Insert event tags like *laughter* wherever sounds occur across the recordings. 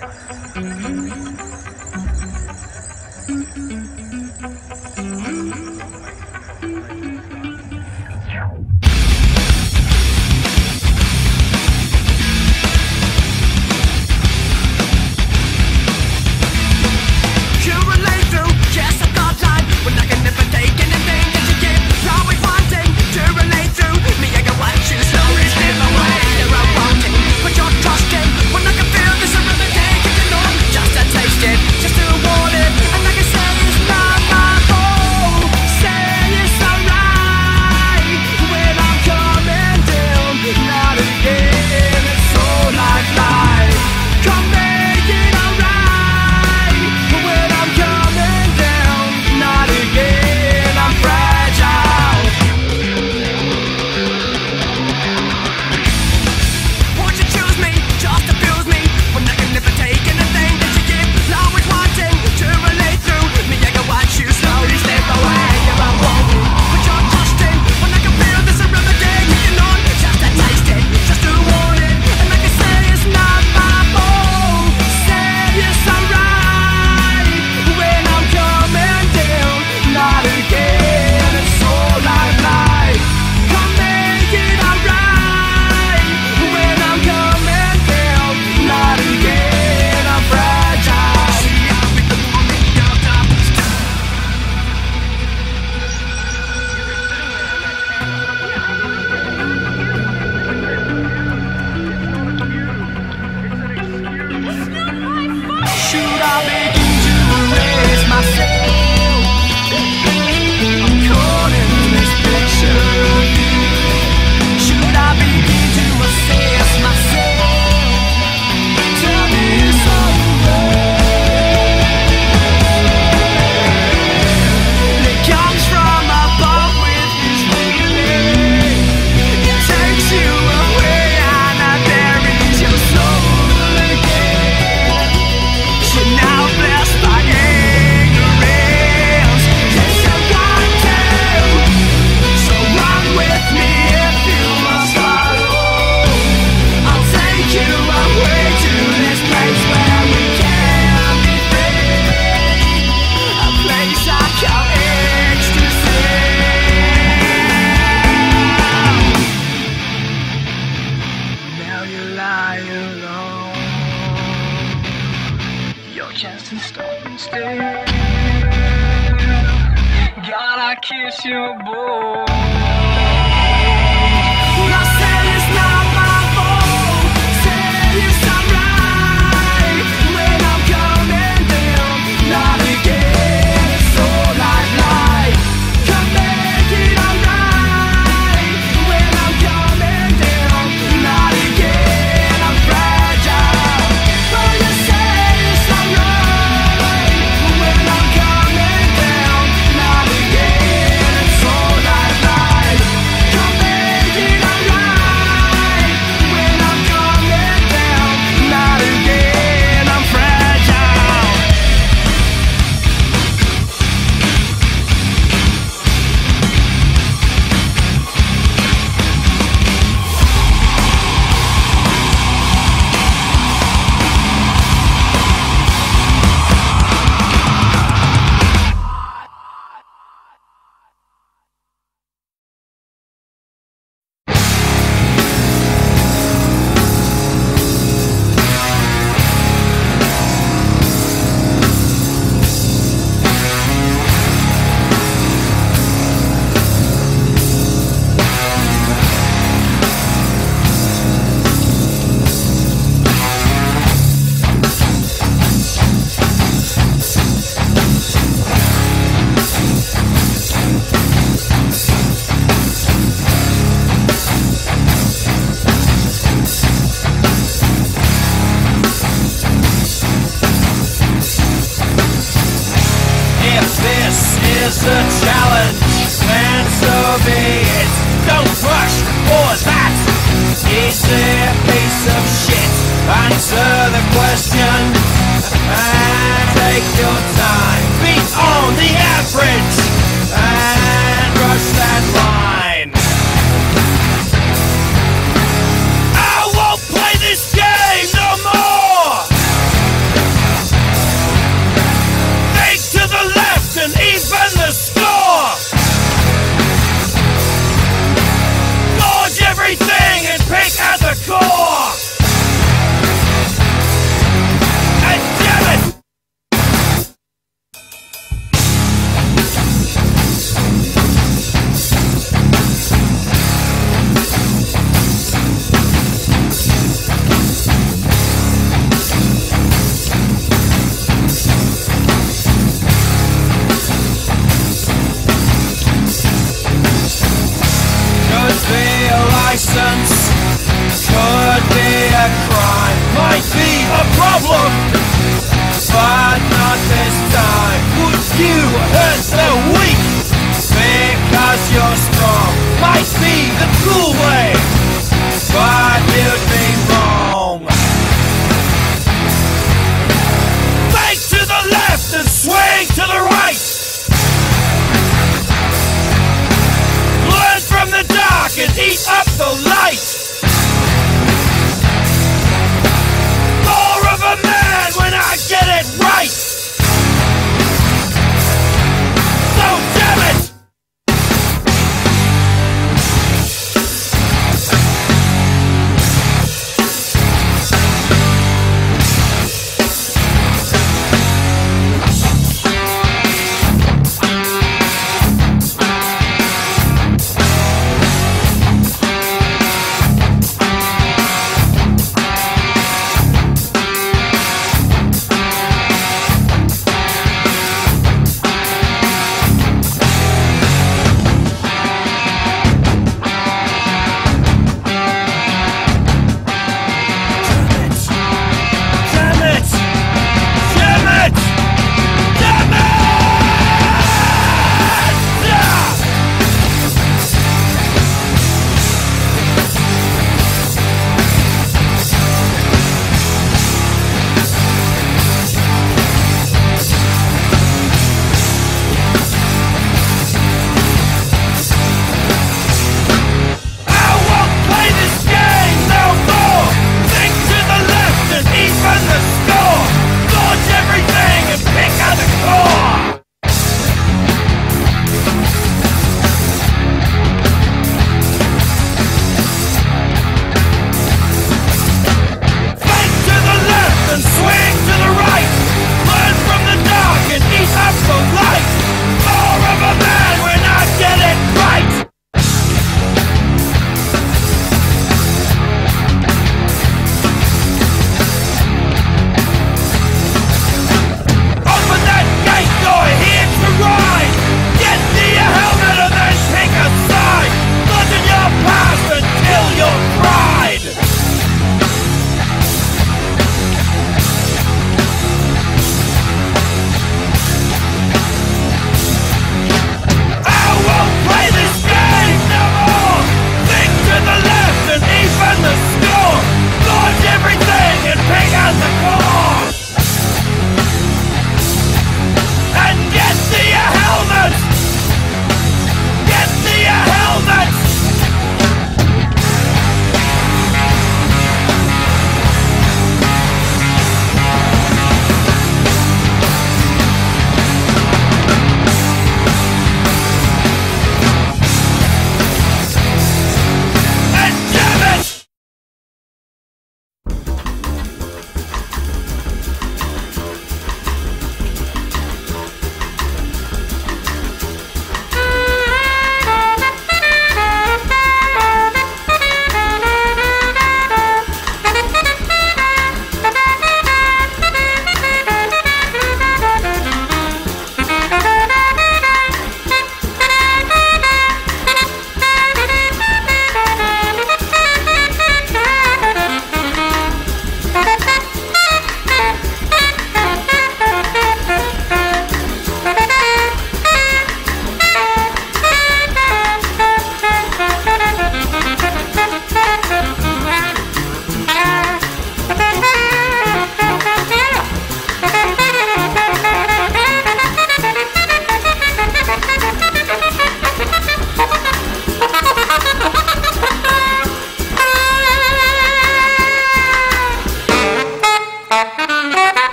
Mm-hmm. *laughs*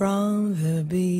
from the bee.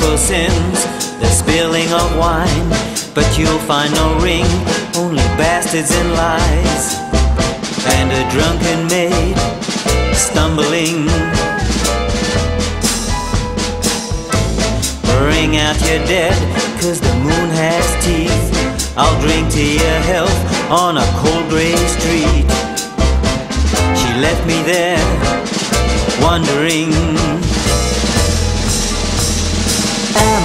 for sins, the spilling of wine. But you'll find no ring, only bastards and lies. And a drunken maid stumbling. Bring out your dead, cause the moon has teeth. I'll drink to your health on a cold gray street. She left me there, wondering.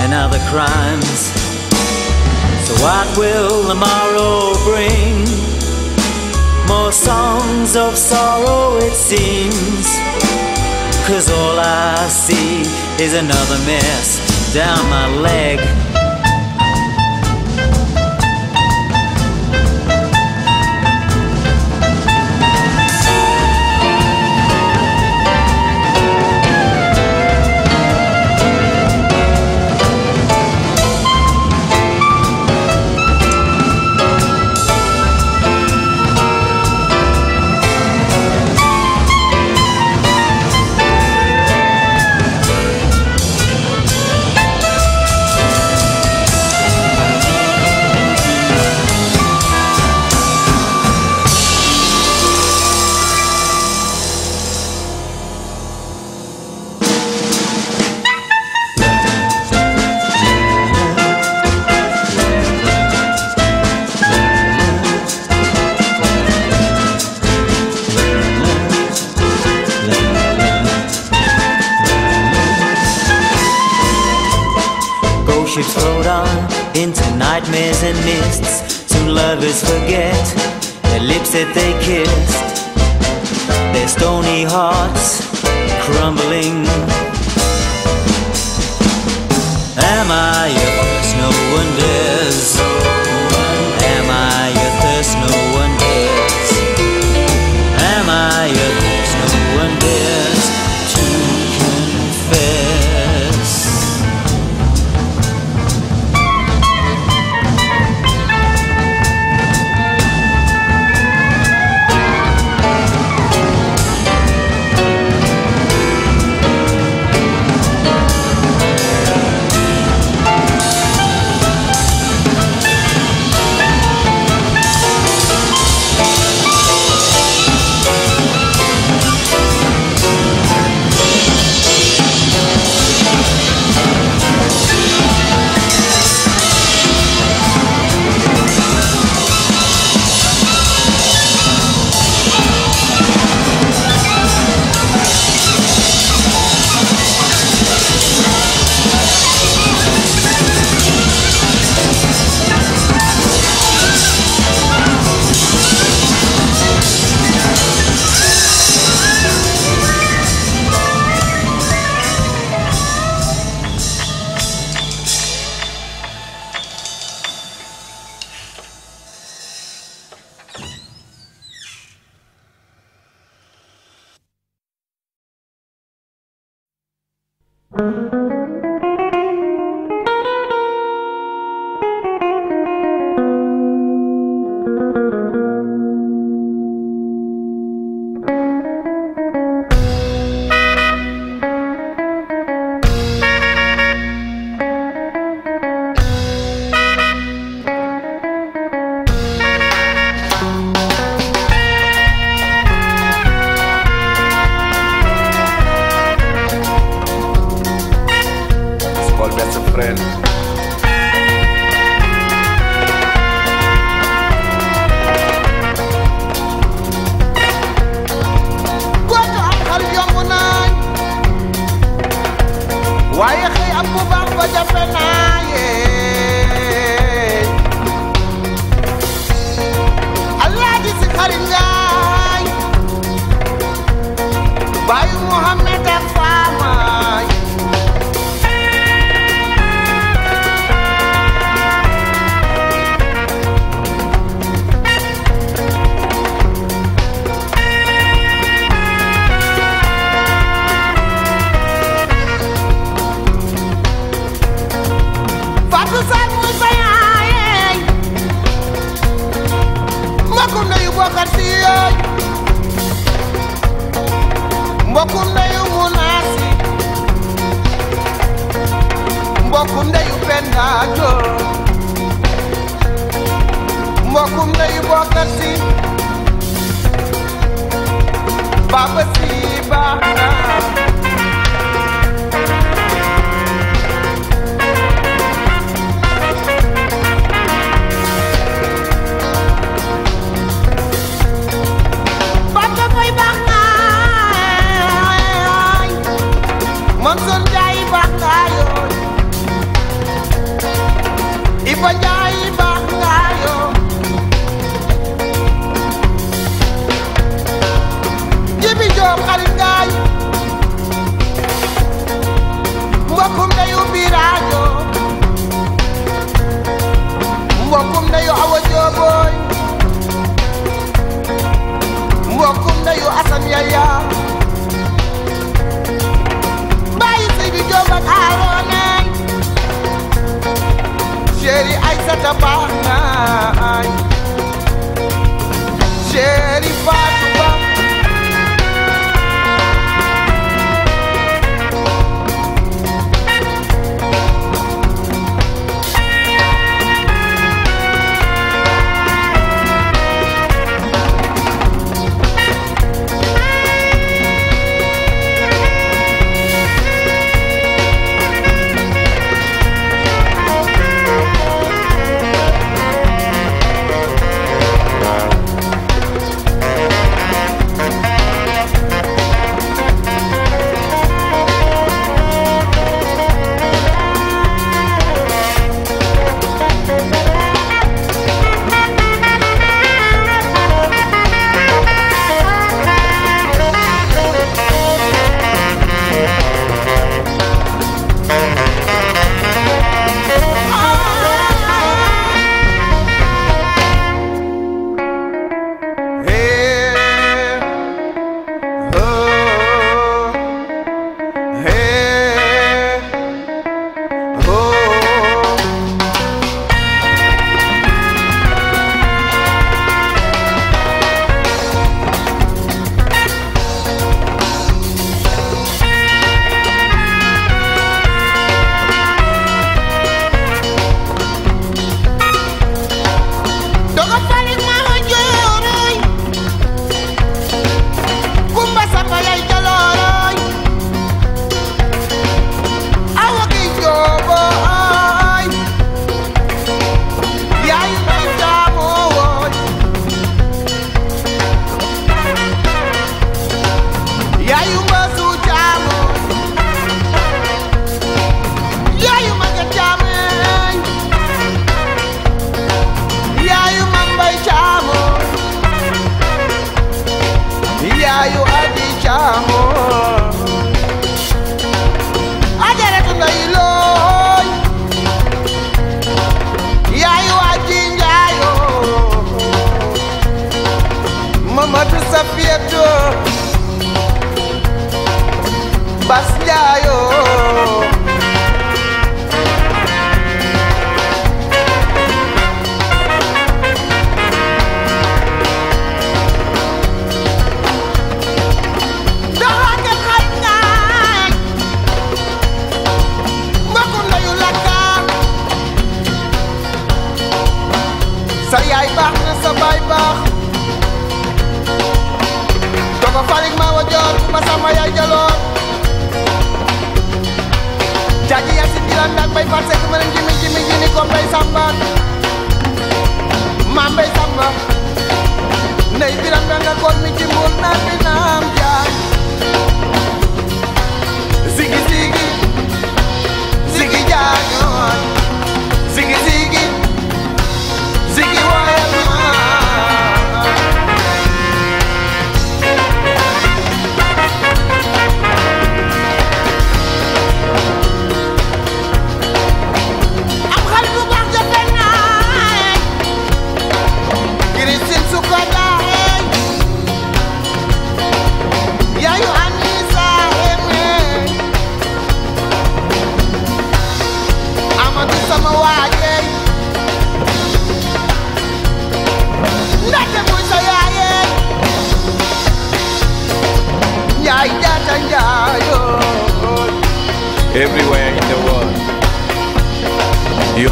and other crimes. So what will the morrow bring? More songs of sorrow it seems. Cause all I see is another mess down my leg.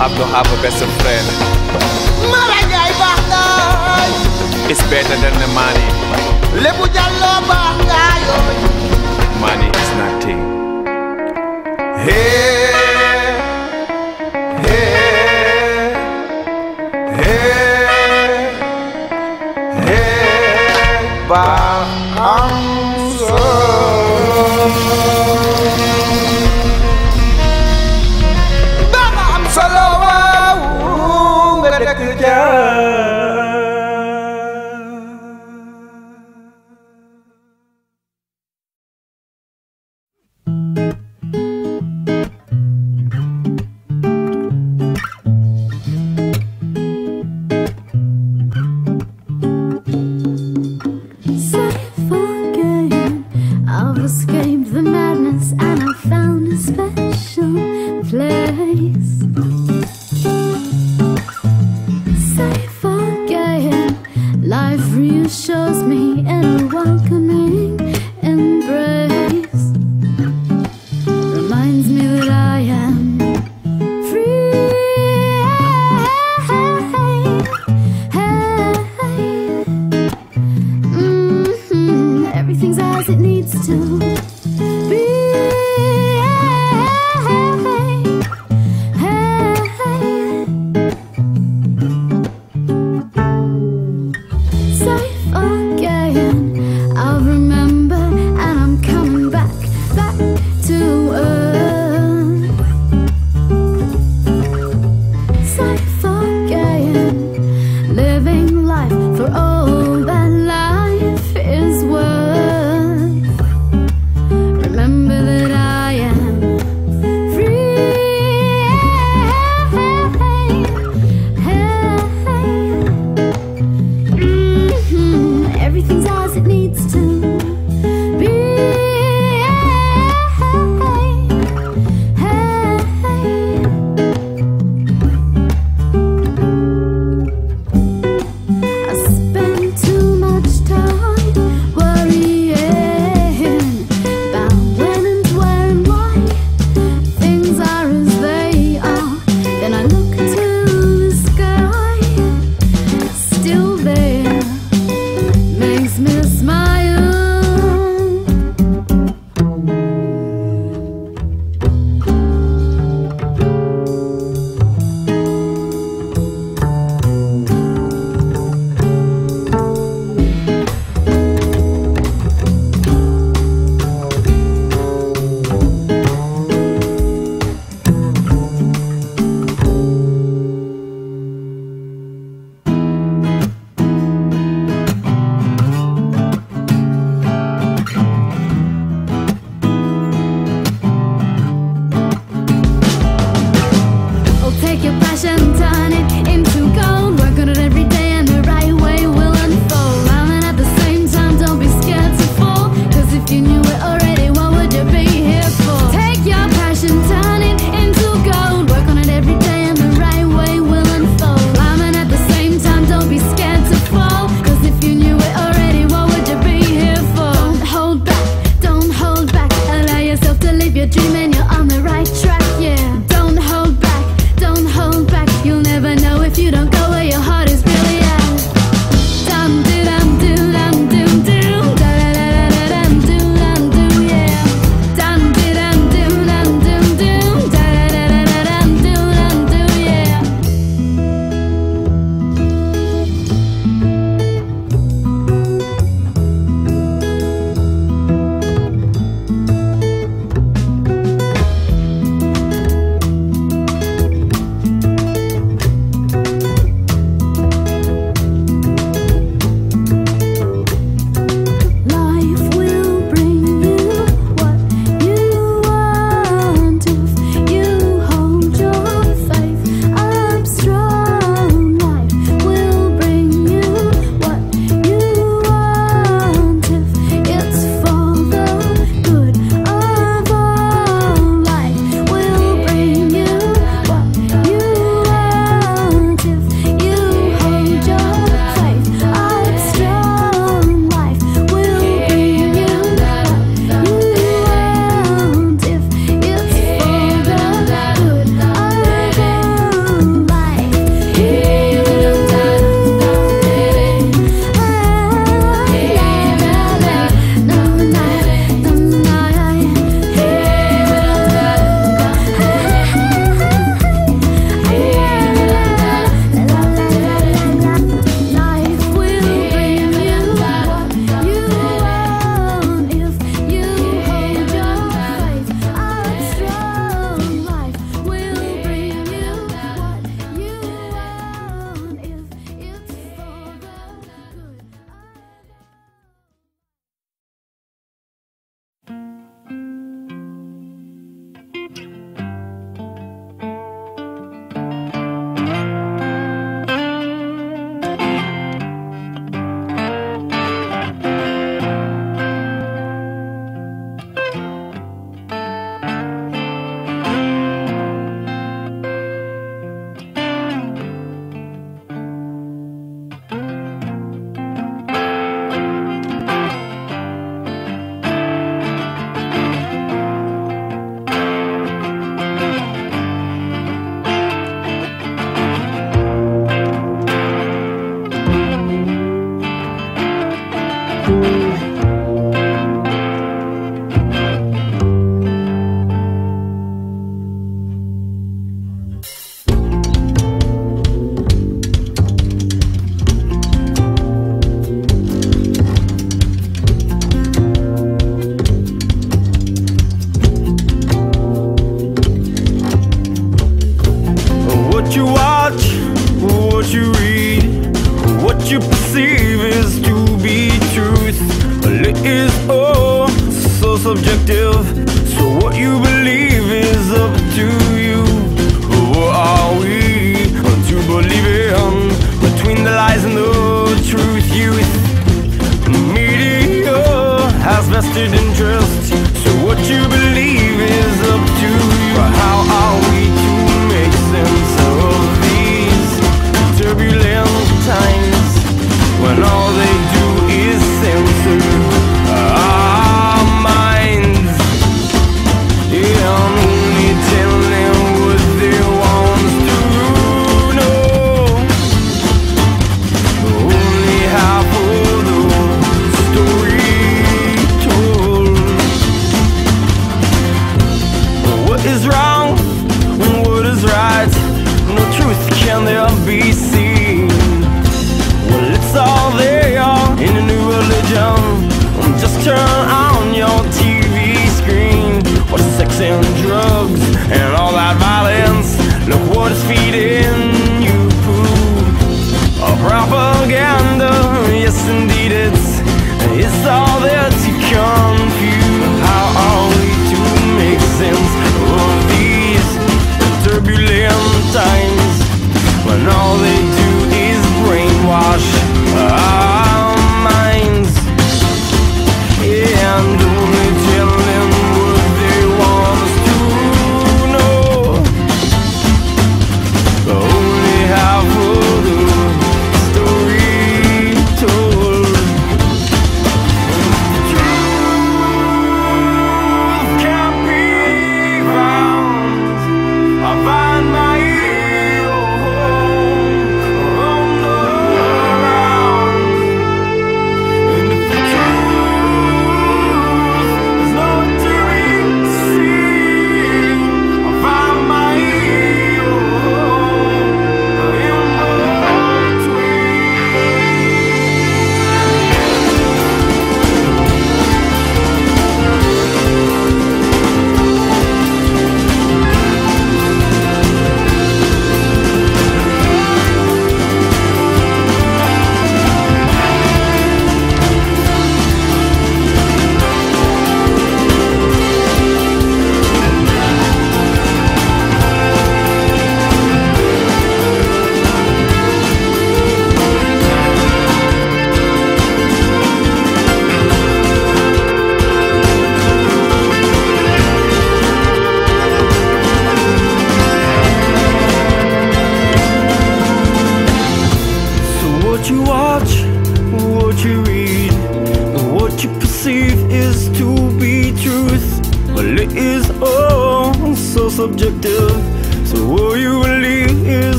have to have a best friend. It's better than the money. Money is nothing. Hey.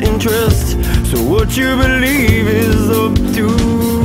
Interest. So what you believe is up to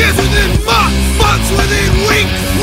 Years within months, months within weeks